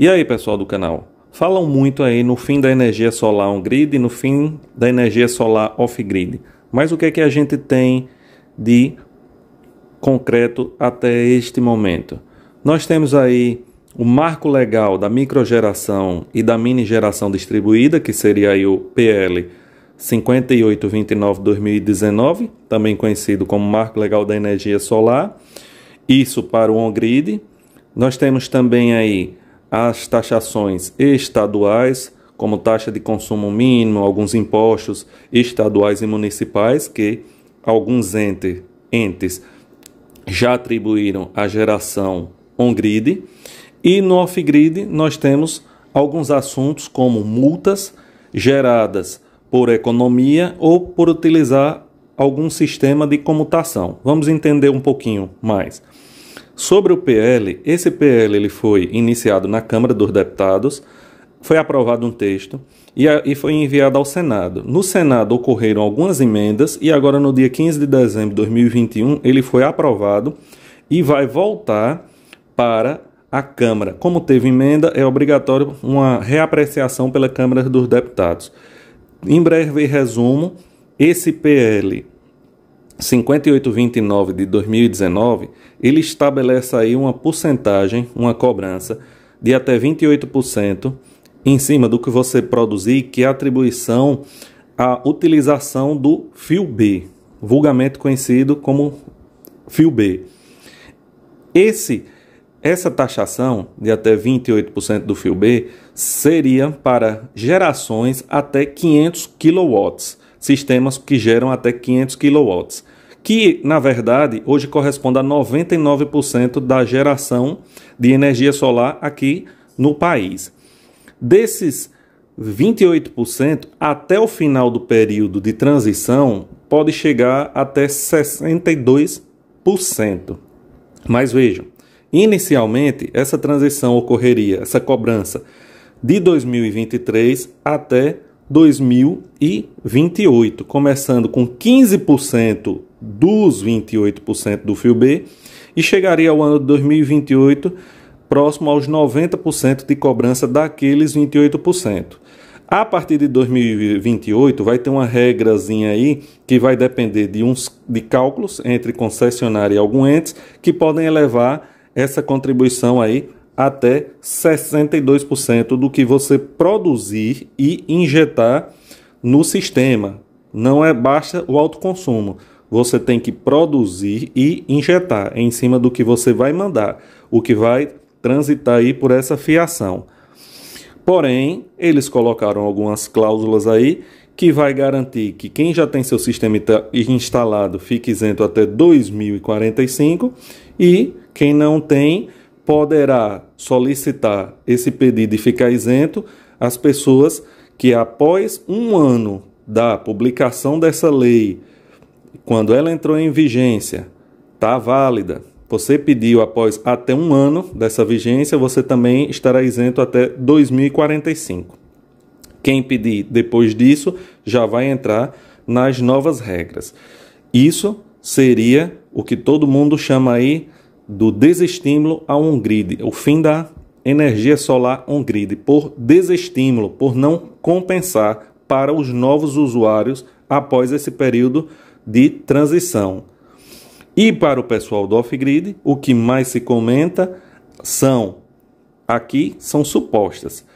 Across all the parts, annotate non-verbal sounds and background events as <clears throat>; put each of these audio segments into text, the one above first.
E aí, pessoal do canal? Falam muito aí no fim da energia solar on-grid e no fim da energia solar off-grid. Mas o que é que a gente tem de concreto até este momento? Nós temos aí o marco legal da microgeração e da mini geração distribuída, que seria aí o PL 5829-2019, também conhecido como Marco Legal da Energia Solar. Isso para o on-grid. Nós temos também aí as taxações estaduais, como taxa de consumo mínimo, alguns impostos estaduais e municipais que alguns entes, entes já atribuíram à geração on-grid. E no off-grid nós temos alguns assuntos como multas geradas por economia ou por utilizar algum sistema de comutação. Vamos entender um pouquinho mais. Sobre o PL, esse PL ele foi iniciado na Câmara dos Deputados, foi aprovado um texto e, a, e foi enviado ao Senado. No Senado ocorreram algumas emendas e agora no dia 15 de dezembro de 2021 ele foi aprovado e vai voltar para a Câmara. Como teve emenda, é obrigatório uma reapreciação pela Câmara dos Deputados. Em breve resumo, esse PL 5829 de 2019, ele estabelece aí uma porcentagem, uma cobrança de até 28% em cima do que você produzir, que é atribuição à utilização do fio B, vulgarmente conhecido como fio B. Esse essa taxação de até 28% do fio B seria para gerações até 500 kW, sistemas que geram até 500 kW que na verdade hoje corresponde a 99% da geração de energia solar aqui no país. Desses 28%, até o final do período de transição, pode chegar até 62%. Mas vejam, inicialmente essa transição ocorreria, essa cobrança, de 2023 até 2028, começando com 15% dos 28% do fio B e chegaria ao ano de 2028 próximo aos 90% de cobrança daqueles 28%. A partir de 2028 vai ter uma regrazinha aí que vai depender de uns de cálculos entre concessionária e algum entes que podem elevar essa contribuição aí até 62% do que você produzir e injetar no sistema. Não é basta o autoconsumo você tem que produzir e injetar em cima do que você vai mandar, o que vai transitar aí por essa fiação. Porém, eles colocaram algumas cláusulas aí que vai garantir que quem já tem seu sistema instalado fique isento até 2045 e quem não tem poderá solicitar esse pedido e ficar isento as pessoas que após um ano da publicação dessa lei quando ela entrou em vigência, está válida. Você pediu após até um ano dessa vigência, você também estará isento até 2045. Quem pedir depois disso já vai entrar nas novas regras. Isso seria o que todo mundo chama aí do desestímulo a on-grid, o fim da energia solar on-grid, por desestímulo, por não compensar para os novos usuários após esse período de transição. E para o pessoal do off-grid, o que mais se comenta são aqui são supostas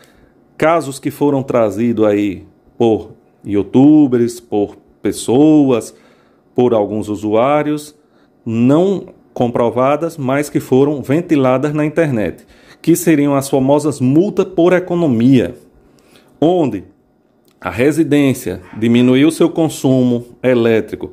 casos que foram trazidos aí por youtubers, por pessoas, por alguns usuários, não comprovadas, mas que foram ventiladas na internet, que seriam as famosas multas por economia, onde a residência diminuiu seu consumo elétrico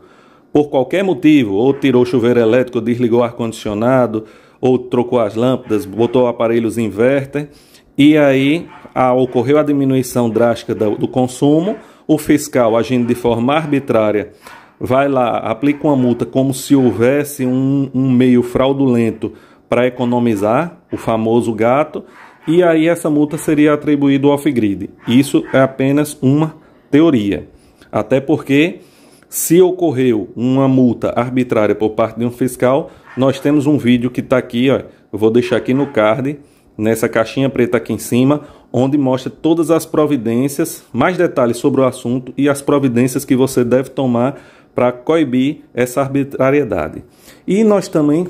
por qualquer motivo, ou tirou chuveiro elétrico, desligou o ar-condicionado, ou trocou as lâmpadas, botou aparelhos inverter, e aí a, ocorreu a diminuição drástica do, do consumo, o fiscal, agindo de forma arbitrária, vai lá, aplica uma multa como se houvesse um, um meio fraudulento para economizar, o famoso gato, e aí essa multa seria atribuída ao off-grid. Isso é apenas uma teoria. Até porque se ocorreu uma multa arbitrária por parte de um fiscal, nós temos um vídeo que está aqui, ó, eu vou deixar aqui no card, nessa caixinha preta aqui em cima, onde mostra todas as providências, mais detalhes sobre o assunto e as providências que você deve tomar para coibir essa arbitrariedade. E nós também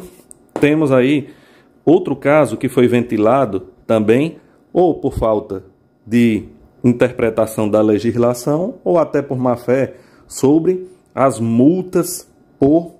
temos aí outro caso que foi ventilado também, ou por falta de interpretação da legislação, ou até por má fé, sobre as multas por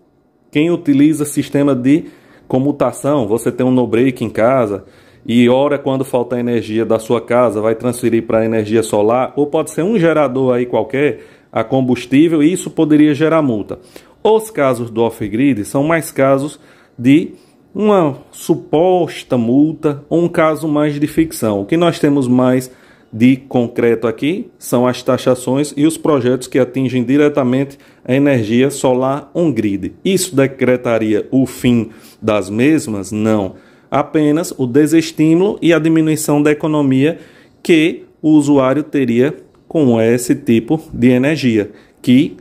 quem utiliza sistema de comutação. Você tem um no-break em casa e hora quando falta energia da sua casa vai transferir para energia solar, ou pode ser um gerador aí qualquer a combustível, e isso poderia gerar multa. Os casos do off-grid são mais casos de uma suposta multa ou um caso mais de ficção. O que nós temos mais de concreto aqui são as taxações e os projetos que atingem diretamente a energia solar on-grid. Isso decretaria o fim das mesmas? Não. Apenas o desestímulo e a diminuição da economia que o usuário teria com esse tipo de energia, que,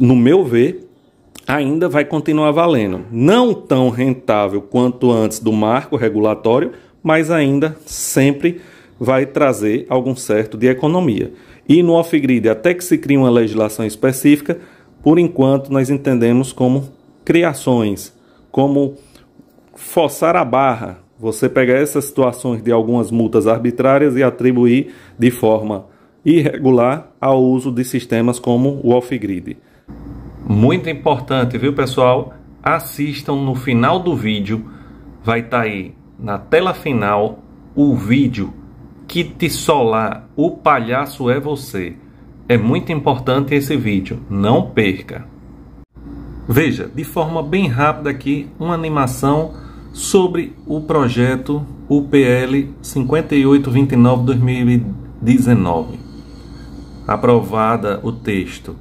no meu ver, ainda vai continuar valendo. Não tão rentável quanto antes do marco regulatório, mas ainda sempre vai trazer algum certo de economia. E no off-grid, até que se crie uma legislação específica, por enquanto nós entendemos como criações, como forçar a barra, você pegar essas situações de algumas multas arbitrárias e atribuir de forma irregular ao uso de sistemas como o off-grid. Muito importante, viu pessoal? Assistam no final do vídeo, vai estar tá aí na tela final o vídeo Kit Solar, o palhaço é você. É muito importante esse vídeo, não perca. Veja, de forma bem rápida aqui, uma animação sobre o projeto UPL 5829-2019. Aprovada o texto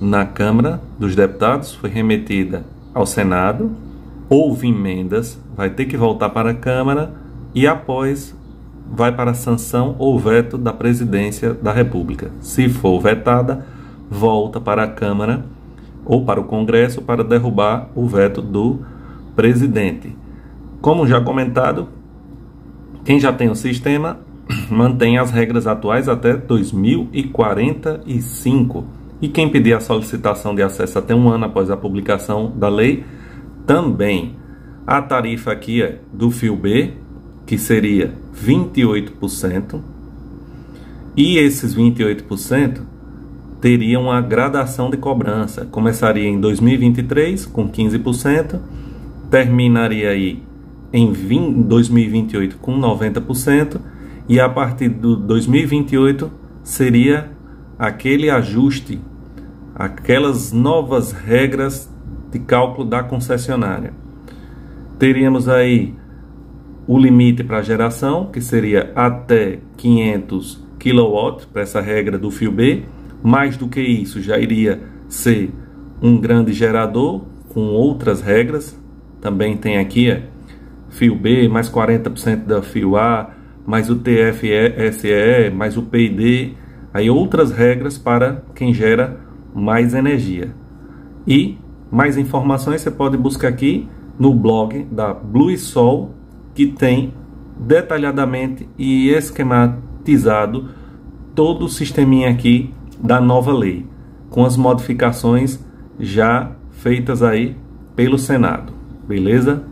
na Câmara dos Deputados, foi remetida ao Senado, houve emendas, vai ter que voltar para a Câmara e após vai para a sanção ou veto da presidência da República. Se for vetada, volta para a Câmara ou para o Congresso para derrubar o veto do presidente. Como já comentado, quem já tem o sistema <clears throat> mantém as regras atuais até 2045. E quem pedir a solicitação de acesso até um ano após a publicação da lei, também. A tarifa aqui é do fio B, que seria 28%, e esses 28% teriam uma gradação de cobrança. Começaria em 2023 com 15%, terminaria aí em 2028 com 90%, e a partir do 2028 seria aquele ajuste, aquelas novas regras de cálculo da concessionária. Teríamos aí o limite para geração, que seria até 500 kW, para essa regra do fio B. Mais do que isso, já iria ser um grande gerador com outras regras. Também tem aqui é, fio B, mais 40% da fio A, mais o TFSE, mais o PID, aí outras regras para quem gera mais energia. E mais informações você pode buscar aqui no blog da Blue Sol que tem detalhadamente e esquematizado todo o sisteminha aqui da nova lei, com as modificações já feitas aí pelo Senado. Beleza?